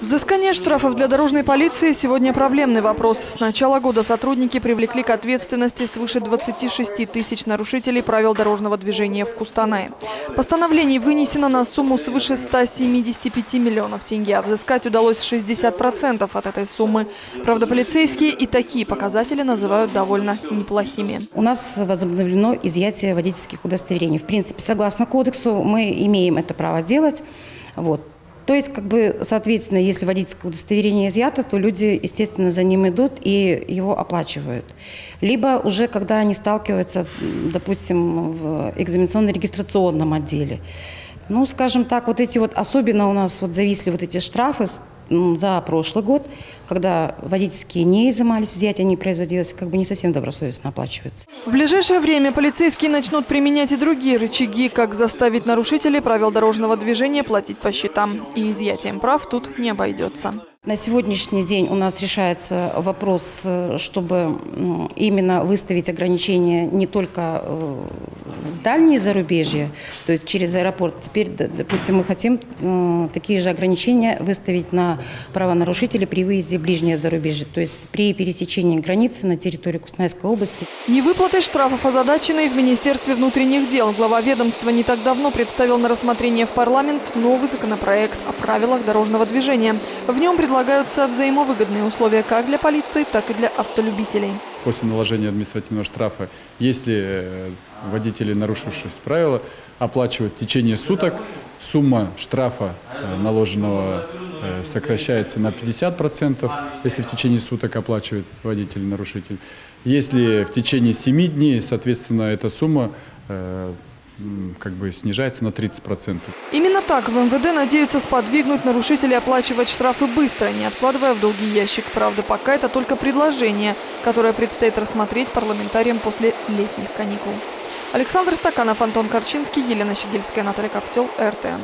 Взыскание штрафов для дорожной полиции сегодня проблемный вопрос. С начала года сотрудники привлекли к ответственности свыше 26 тысяч нарушителей правил дорожного движения в Кустанае. Постановлений вынесено на сумму свыше 175 миллионов тенге, а взыскать удалось 60% от этой суммы. Правда, полицейские и такие показатели называют довольно неплохими. У нас возобновлено изъятие водительских удостоверений. В принципе, согласно кодексу, мы имеем это право делать. Вот. То есть, как бы, соответственно, если водительское удостоверение изъято, то люди, естественно, за ним идут и его оплачивают. Либо уже, когда они сталкиваются, допустим, в экзаменационно-регистрационном отделе. Ну, скажем так, вот эти вот, особенно у нас вот зависли вот эти штрафы за прошлый год, когда водительские не изымались, изъятия не производилось, как бы не совсем добросовестно оплачивается. В ближайшее время полицейские начнут применять и другие рычаги, как заставить нарушителей правил дорожного движения платить по счетам. И изъятием прав тут не обойдется. На сегодняшний день у нас решается вопрос, э, чтобы именно выставить ограничения не только э, дальние зарубежья, то есть через аэропорт. Теперь, допустим, мы хотим э, такие же ограничения выставить на правонарушителей при выезде в ближнее зарубежье, то есть при пересечении границы на территории Кустанайской области. Невыплатой штрафов озадаченной в Министерстве внутренних дел глава ведомства не так давно представил на рассмотрение в парламент новый законопроект о правилах дорожного движения. В нем предлагаются взаимовыгодные условия как для полиции, так и для автолюбителей. После наложения административного штрафа, если э, водители, нарушившие правила, оплачивают в течение суток, сумма штрафа э, наложенного э, сокращается на 50%, если в течение суток оплачивает водитель-нарушитель. Если в течение 7 дней, соответственно, эта сумма как бы снижается на 30%. Именно так в МВД надеются сподвигнуть нарушителей оплачивать штрафы быстро, не откладывая в долгий ящик. Правда, пока это только предложение, которое предстоит рассмотреть парламентариям после летних каникул. Александр Стаканов, Антон Корчинский, Елена Щегельская, Наталья Коптел, РТН.